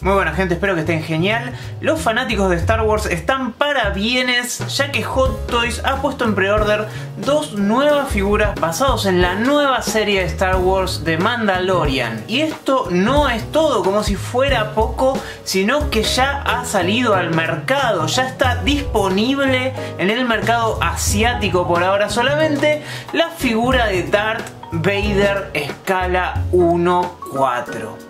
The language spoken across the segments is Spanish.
Muy buena gente, espero que estén genial. Los fanáticos de Star Wars están para bienes ya que Hot Toys ha puesto en preorder dos nuevas figuras basados en la nueva serie de Star Wars de Mandalorian. Y esto no es todo como si fuera poco, sino que ya ha salido al mercado, ya está disponible en el mercado asiático por ahora solamente la figura de Darth Vader escala 1-4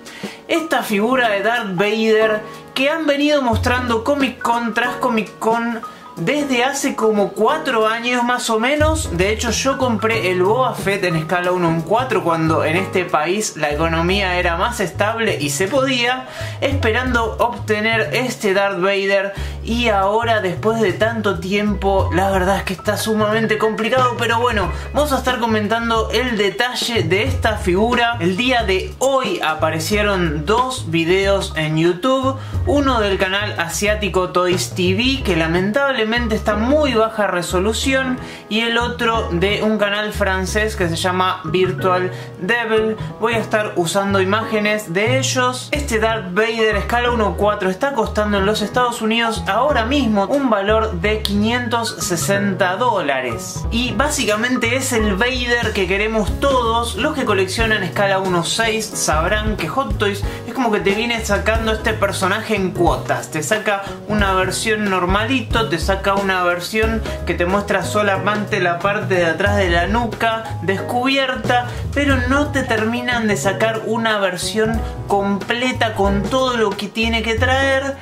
esta figura de Darth Vader que han venido mostrando Comic Con tras Comic Con desde hace como 4 años más o menos. De hecho, yo compré el Boba Fett en escala 1 en 4 cuando en este país la economía era más estable y se podía, esperando obtener este Darth Vader. Y ahora, después de tanto tiempo, la verdad es que está sumamente complicado. Pero bueno, vamos a estar comentando el detalle de esta figura. El día de hoy aparecieron dos videos en YouTube. Uno del canal asiático Toys TV, que lamentablemente está muy baja resolución y el otro de un canal francés que se llama Virtual Devil. Voy a estar usando imágenes de ellos. Este Darth Vader escala 1.4 está costando en los Estados Unidos ahora mismo un valor de 560 dólares. Y básicamente es el Vader que queremos todos. Los que coleccionan escala 1.6 sabrán que Hot Toys es como que te viene sacando este personaje en cuotas. Te saca una versión normalito, te saca una versión que te muestra solamente la parte de atrás de la nuca descubierta, pero no te terminan de sacar una versión completa con todo lo que tiene que traer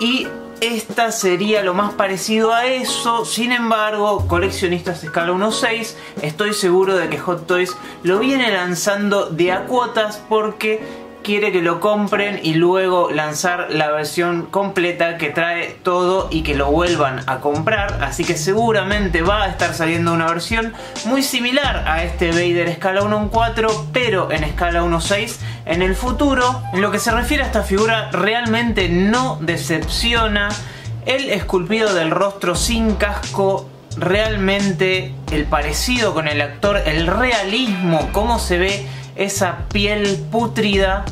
y esta sería lo más parecido a eso, sin embargo, coleccionistas escala 1.6, estoy seguro de que Hot Toys lo viene lanzando de a cuotas porque quiere que lo compren y luego lanzar la versión completa que trae todo y que lo vuelvan a comprar. Así que seguramente va a estar saliendo una versión muy similar a este Vader escala 1.4 pero en escala 1.6 en el futuro. En lo que se refiere a esta figura realmente no decepciona. El esculpido del rostro sin casco realmente el parecido con el actor, el realismo, cómo se ve esa piel pútrida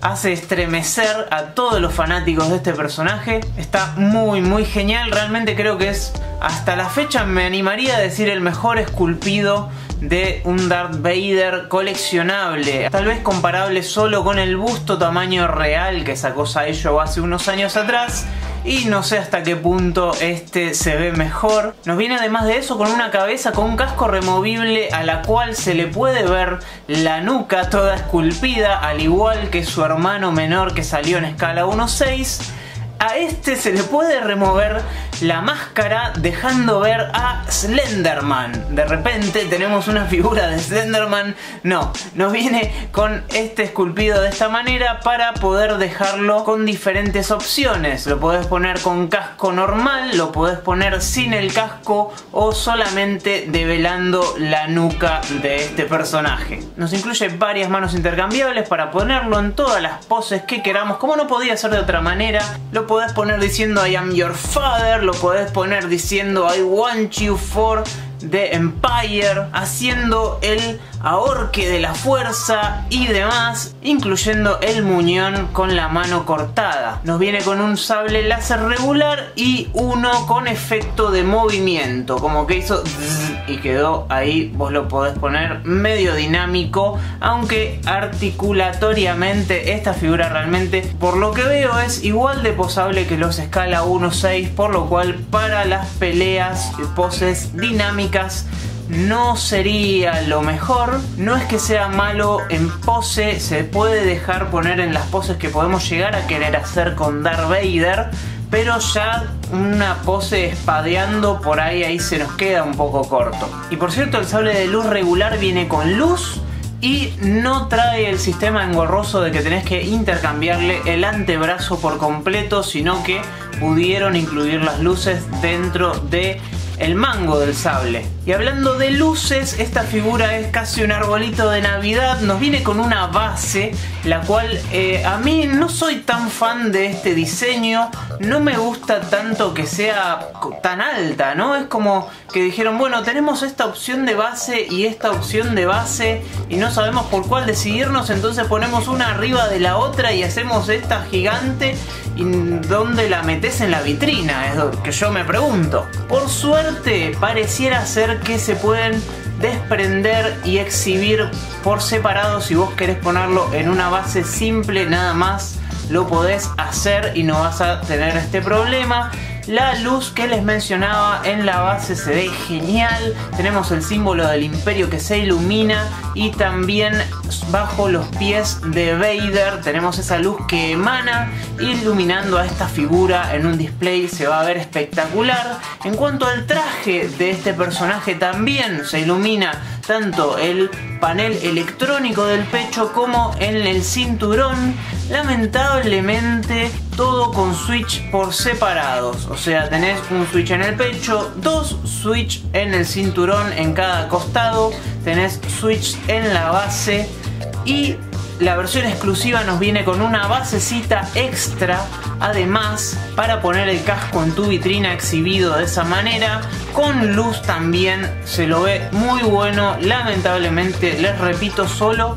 hace estremecer a todos los fanáticos de este personaje. Está muy muy genial, realmente creo que es hasta la fecha me animaría a decir el mejor esculpido de un Darth Vader coleccionable, tal vez comparable solo con el busto tamaño real que sacó Saillo hace unos años atrás y no sé hasta qué punto este se ve mejor. Nos viene además de eso con una cabeza con un casco removible a la cual se le puede ver la nuca toda esculpida al igual que su hermano menor que salió en escala 1.6 a este se le puede remover la máscara dejando ver a Slenderman. De repente tenemos una figura de Slenderman. No, nos viene con este esculpido de esta manera para poder dejarlo con diferentes opciones. Lo puedes poner con casco normal, lo puedes poner sin el casco o solamente develando la nuca de este personaje. Nos incluye varias manos intercambiables para ponerlo en todas las poses que queramos. Como no podía ser de otra manera, lo podés poner diciendo I am your father, lo podés poner diciendo I want you for the Empire, haciendo el ahorque de la fuerza y demás, incluyendo el muñón con la mano cortada. Nos viene con un sable láser regular y uno con efecto de movimiento, como que hizo y quedó ahí, vos lo podés poner medio dinámico, aunque articulatoriamente esta figura realmente, por lo que veo, es igual de posable que los escala 1.6, por lo cual para las peleas y poses dinámicas no sería lo mejor. No es que sea malo en pose, se puede dejar poner en las poses que podemos llegar a querer hacer con Darth Vader. Pero ya una pose espadeando por ahí, ahí se nos queda un poco corto. Y por cierto, el sable de luz regular viene con luz y no trae el sistema engorroso de que tenés que intercambiarle el antebrazo por completo, sino que pudieron incluir las luces dentro de el mango del sable. Y hablando de luces, esta figura es casi un arbolito de Navidad, nos viene con una base, la cual eh, a mí no soy tan fan de este diseño, no me gusta tanto que sea tan alta, ¿no? Es como que dijeron, bueno, tenemos esta opción de base y esta opción de base y no sabemos por cuál decidirnos, entonces ponemos una arriba de la otra y hacemos esta gigante y dónde la metes en la vitrina, es lo que yo me pregunto. Por suerte, pareciera ser que se pueden desprender y exhibir por separado si vos querés ponerlo en una base simple nada más lo podés hacer y no vas a tener este problema la luz que les mencionaba en la base se ve genial. Tenemos el símbolo del imperio que se ilumina y también bajo los pies de Vader tenemos esa luz que emana iluminando a esta figura en un display. Se va a ver espectacular. En cuanto al traje de este personaje también se ilumina tanto el panel electrónico del pecho como en el cinturón. Lamentablemente todo con switch por separados. O sea, tenés un switch en el pecho, dos switch en el cinturón en cada costado, tenés switch en la base y la versión exclusiva nos viene con una basecita extra además para poner el casco en tu vitrina exhibido de esa manera con luz también se lo ve muy bueno lamentablemente les repito solo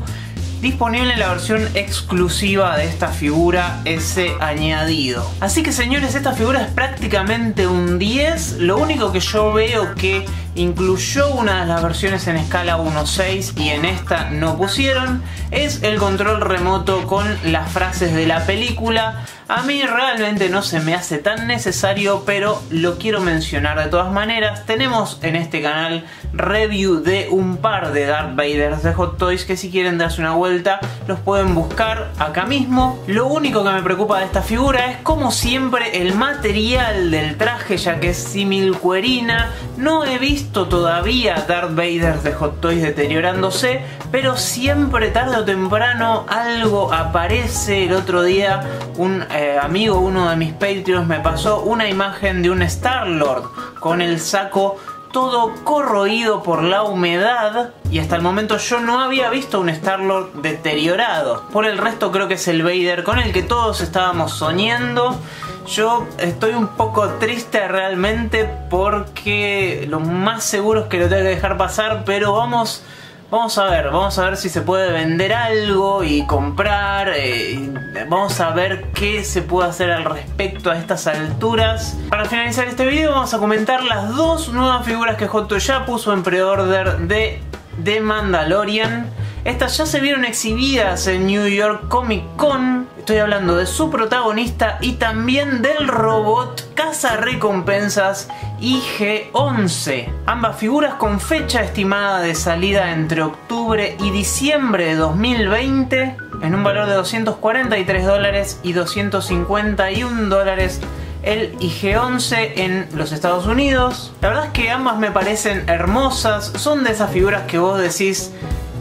disponible en la versión exclusiva de esta figura ese añadido. Así que señores, esta figura es prácticamente un 10. Lo único que yo veo que incluyó una de las versiones en escala 1.6 y en esta no pusieron es el control remoto con las frases de la película. A mí realmente no se me hace tan necesario, pero lo quiero mencionar de todas maneras. Tenemos en este canal review de un par de Darth Vaders de Hot Toys que si quieren darse una vuelta los pueden buscar acá mismo. Lo único que me preocupa de esta figura es como siempre el material del traje ya que es simil cuerina. No he visto todavía Darth Vader de Hot Toys deteriorándose, pero siempre tarde o temprano algo aparece. El otro día un... Eh, amigo, uno de mis Patreons, me pasó una imagen de un Star-Lord con el saco todo corroído por la humedad y hasta el momento yo no había visto un Star-Lord deteriorado. Por el resto creo que es el Vader con el que todos estábamos soñando. Yo estoy un poco triste realmente porque lo más seguro es que lo tengo que dejar pasar, pero vamos Vamos a ver, vamos a ver si se puede vender algo y comprar. Eh, vamos a ver qué se puede hacer al respecto a estas alturas. Para finalizar este video vamos a comentar las dos nuevas figuras que Joto ya puso en pre-order de The Mandalorian. Estas ya se vieron exhibidas en New York Comic Con. Estoy hablando de su protagonista y también del robot Caza Recompensas IG-11. Ambas figuras con fecha estimada de salida entre octubre y diciembre de 2020 en un valor de 243 dólares y 251 dólares el IG-11 en los Estados Unidos. La verdad es que ambas me parecen hermosas, son de esas figuras que vos decís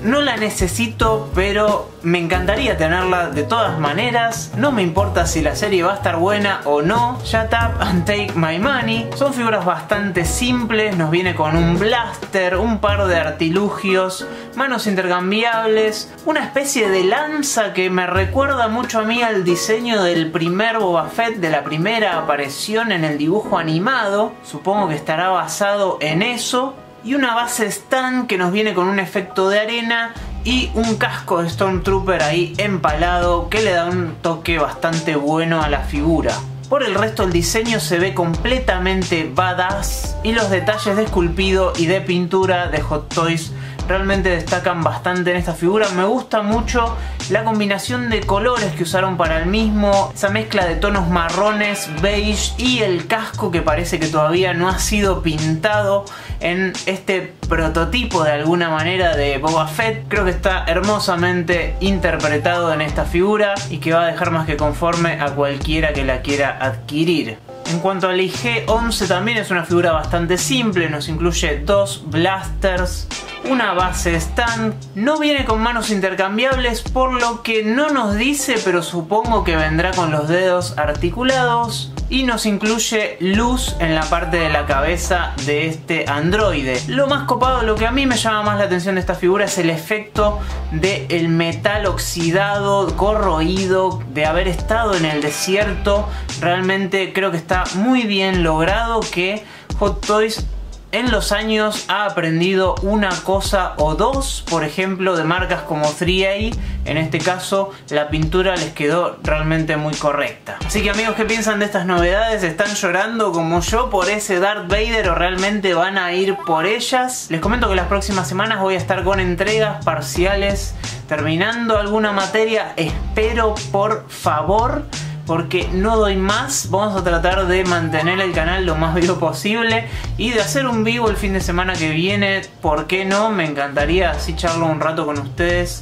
no la necesito, pero me encantaría tenerla de todas maneras. No me importa si la serie va a estar buena o no. Shut up and take my money. Son figuras bastante simples. Nos viene con un blaster, un par de artilugios, manos intercambiables, una especie de lanza que me recuerda mucho a mí al diseño del primer Boba Fett, de la primera aparición en el dibujo animado. Supongo que estará basado en eso y una base stand que nos viene con un efecto de arena y un casco de Stormtrooper ahí empalado que le da un toque bastante bueno a la figura. Por el resto el diseño se ve completamente badass y los detalles de esculpido y de pintura de Hot Toys realmente destacan bastante en esta figura. Me gusta mucho la combinación de colores que usaron para el mismo, esa mezcla de tonos marrones, beige y el casco que parece que todavía no ha sido pintado en este prototipo de alguna manera de Boba Fett. Creo que está hermosamente interpretado en esta figura y que va a dejar más que conforme a cualquiera que la quiera adquirir. En cuanto al IG-11 también es una figura bastante simple, nos incluye dos blasters, una base stand, no viene con manos intercambiables por lo que no nos dice pero supongo que vendrá con los dedos articulados, y nos incluye luz en la parte de la cabeza de este androide. Lo más copado, lo que a mí me llama más la atención de esta figura es el efecto del metal oxidado, corroído, de haber estado en el desierto. Realmente creo que está muy bien logrado que Hot Toys en los años ha aprendido una cosa o dos, por ejemplo, de marcas como 3A. En este caso, la pintura les quedó realmente muy correcta. Así que amigos, ¿qué piensan de estas novedades? ¿Están llorando como yo por ese Darth Vader o realmente van a ir por ellas? Les comento que las próximas semanas voy a estar con entregas parciales terminando alguna materia. Espero, por favor porque no doy más. Vamos a tratar de mantener el canal lo más vivo posible y de hacer un vivo el fin de semana que viene. ¿Por qué no? Me encantaría así charlo un rato con ustedes.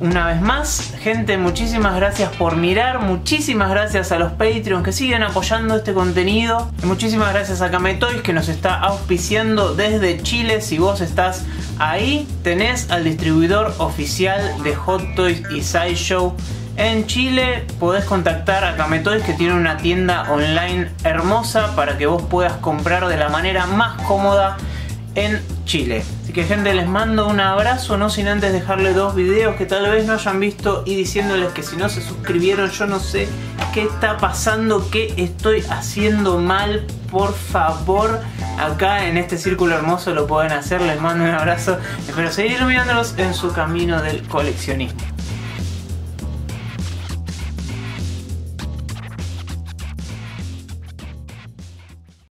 Una vez más, gente, muchísimas gracias por mirar, muchísimas gracias a los Patreons que siguen apoyando este contenido, muchísimas gracias a Kametoys que nos está auspiciando desde Chile. Si vos estás ahí, tenés al distribuidor oficial de Hot Toys y Sideshow en Chile podés contactar a Cametoys que tiene una tienda online hermosa para que vos puedas comprar de la manera más cómoda en Chile. Así que gente les mando un abrazo, no sin antes dejarle dos videos que tal vez no hayan visto y diciéndoles que si no se suscribieron yo no sé qué está pasando, qué estoy haciendo mal, por favor acá en este círculo hermoso lo pueden hacer, les mando un abrazo, espero seguir iluminándolos en su camino del coleccionismo.